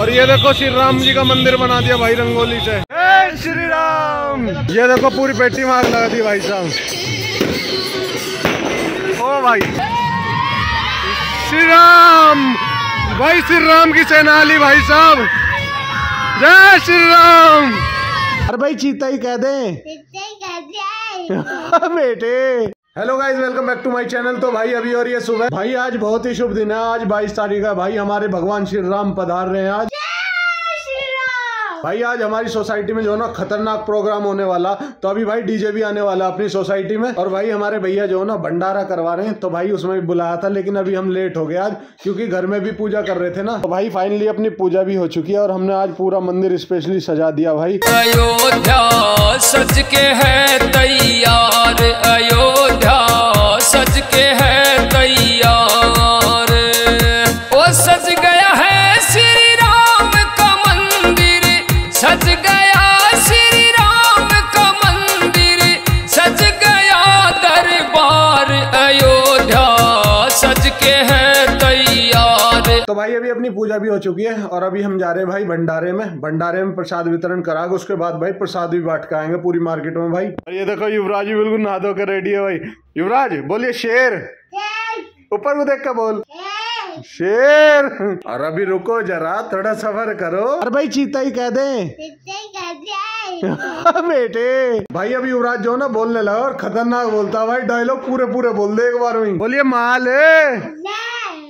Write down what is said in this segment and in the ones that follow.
और ये देखो श्री राम जी का मंदिर बना दिया भाई रंगोली से। जय श्री राम। ये देखो पूरी पेटी मार लगा दी भाई साहब। ओ भाई। श्री राम। भाई श्री राम की सेना ली भाई साहब। जय श्री राम। अरे भाई चीता ही कह दे। बेटे। Hello guys welcome back to my channel तो भाई अभी और ये सुबह भाई आज बहुत ही शुभ दिन है। आज 22 तारीख है। भाई हमारे भगवान श्री राम पधार रहे हैं आज। भाई आज हमारी सोसाइटी में जो है ना खतरनाक प्रोग्राम होने वाला। तो अभी भाई डीजे भी आने वाला अपनी सोसाइटी में। और भाई हमारे भैया जो है ना भंडारा करवा रहे हैं। तो भाई उसमें भी बुलाया था लेकिन अभी हम लेट हो गए आज क्योंकि घर में भी पूजा कर रहे थे ना। तो भाई फाइनली अपनी पूजा भी हो चुकी है और हमने आज पूरा मंदिर स्पेशली सजा दिया भाई। अयोध्या सज के है तो भाई अभी अपनी पूजा भी हो चुकी है और अभी हम जा रहे हैं भाई भंडारे में। भंडारे में प्रसाद वितरण करा के उसके बाद भाई प्रसाद भी बांट के आएँगे पूरी मार्केट में भाई। और ये देखो युवराज भी बिल्कुल नहा धो रेडी है भाई। युवराज बोलिए शेर। ऊपर को देख के बोल। शेर। और अभी रुको जरा थोड़ा सफ़र करो। अरे भाई चीता ही कह दे। बेटे। भाई अभी युवराज जो ना बोलने लगा और खतरनाक बोलता है भाई। डायलॉग पूरे पूरे बोल दे एक बार में बोलिए माल। है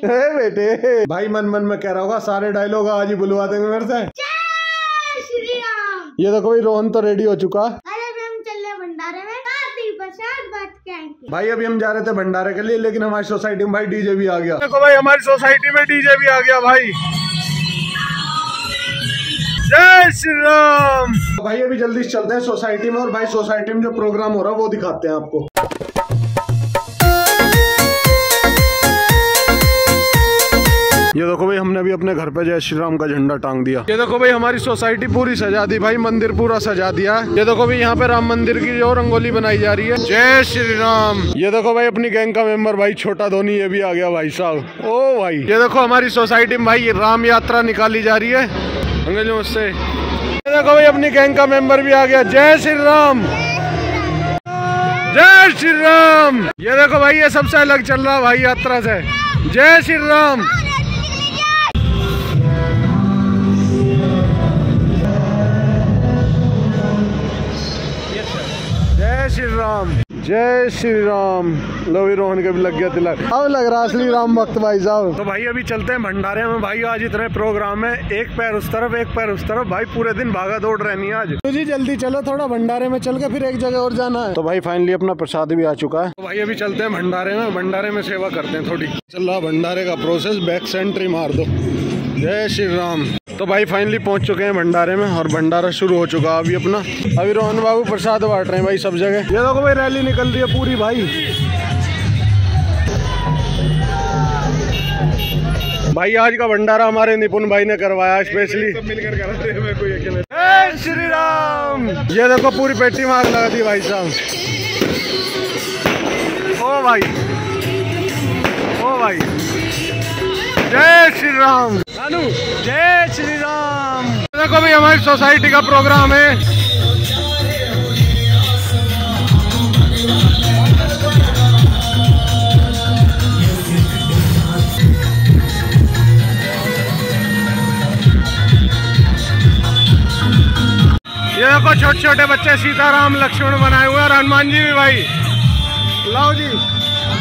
बेटे। भाई मन मन में कह रहा होगा सारे डायलॉग आज ही बुलवा देंगे मेरे से। ये देखो भाई रोहन तो रेडी हो चुका। अरे हम चल रहे भंडारे में। काफ़ी प्रसाद बांट के आएँगे भाई अभी हम जा रहे थे भंडारे के लिए लेकिन हमारी सोसाइटी में भाई डीजे भी आ गया। देखो भाई हमारी सोसाइटी में डीजे भी आ गया भाई। जय श्री राम भाई अभी जल्दी चलते हैं सोसाइटी में और भाई सोसाइटी में जो प्रोग्राम हो रहा है वो दिखाते हैं आपको। देखो भाई हमने भी अपने घर पे जय श्री राम का झंडा टांग दिया। ये देखो भाई हमारी सोसाइटी पूरी सजा दी भाई मंदिर पूरा सजा दिया। ये देखो भाई यहाँ पे राम मंदिर की जो रंगोली बनाई जा रही है। जय श्री राम। ये देखो भाई अपनी गैंग का मेंबर भाई छोटा धोनी ये भी आ गया भाई साहब। ओ भाई। ये देखो हमारी सोसाइटी में भाई राम यात्रा निकाली जा रही है। अंग्रेज़ नमस्ते। ये देखो भाई अपनी गैंग का मेंबर भी आ गया। जय श्री राम। जय श्री राम। ये देखो भाई ये सबसे अलग चल रहा भाई यात्रा से। जय श्री राम। जय श्री राम। जय श्री राम। लो रोहन के भी लग गया तिलक। अब लग रहा असली राम भक्त भाई साहब। तो भाई अभी चलते हैं भंडारे में। भाई आज इतने प्रोग्राम है। एक पैर उस तरफ़ एक पैर उस तरफ़। भाई पूरे दिन भागा दौड़ रहनी है आज। तो जी जल्दी चलो थोड़ा भंडारे में चल के फिर एक जगह और जाना है। तो भाई फाइनली अपना प्रसाद भी आ चुका है। तो भाई अभी चलते हैं भंडारे में। भंडारे में सेवा करते हैं थोड़ी। चल रहा भंडारे का प्रोसेस बैक सेंट्री मार दो। जय श्री राम। तो भाई फाइनली पहुँच चुके हैं भंडारे में और भंडारा शुरू हो चुका अभी अपना। अभी रोहन बाबू प्रसाद बांट रहे हैं भाई सब जगह। ये देखो भाई रैली निकल रही है पूरी भाई। भाई आज का भंडारा हमारे निपुण भाई ने करवाया स्पेशली मिलकर करा रहे मैं कोई अकेले श्री राम ये देखो पूरी पेटी मार लगा दी भाई साहब। ओ भाई। ओ भाई। जय श्री राम नानू जय श्री राम देखो भी हमारी सोसाइटी का प्रोग्राम है। ये देखो छोटे छोटे बच्चे सीताराम, लक्ष्मण बनाए हुए और हनुमान जी भी, भाई। लाओ जी।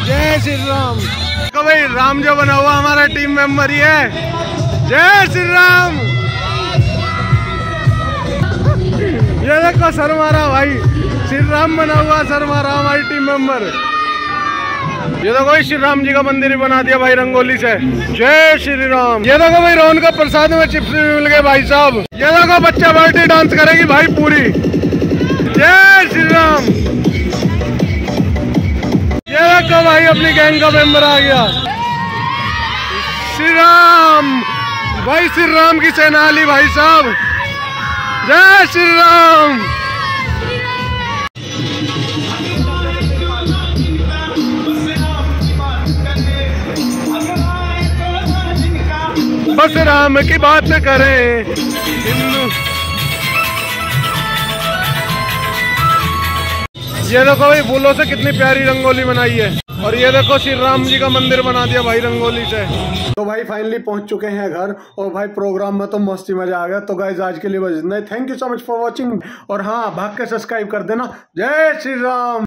जय श्री राम देखो भाई, राम जो बना हुआ हमारा टीम मेंबर ही है। जय श्री राम ये देखो सर भाई श्री राम बना हुआ सर मारा हमारी टीम मेंबर ये देखो श्री राम जी का मंदिर भी बना दिया भाई रंगोली से। जय श्री राम ये देखो भाई, रोहन का प्रसाद में चिप्स भी मिल गए भाई साहब। ये देखो, बच्चा बर्थडे डांस करेगी भाई पूरी। जय श्री राम ये देखो भाई, अपनी गैंग का मेंबर आ गया श्री राम भाई श्री राम की सेना सेनाली भाई साहब। जय श्री राम। बस राम की बात करें। हिंदू। ये देखो भाई, फूलों से कितनी प्यारी रंगोली बनाई है। और ये देखो श्री राम जी का मंदिर बना दिया भाई रंगोली से। तो भाई फाइनली पहुँच चुके हैं घर और भाई प्रोग्राम में तो मस्ती मज़ा आ गया। तो गाइज़ आज के लिए बस इतना thank you so much for watching और हाँ भाग के सब्सक्राइब कर देना। जय श्री राम।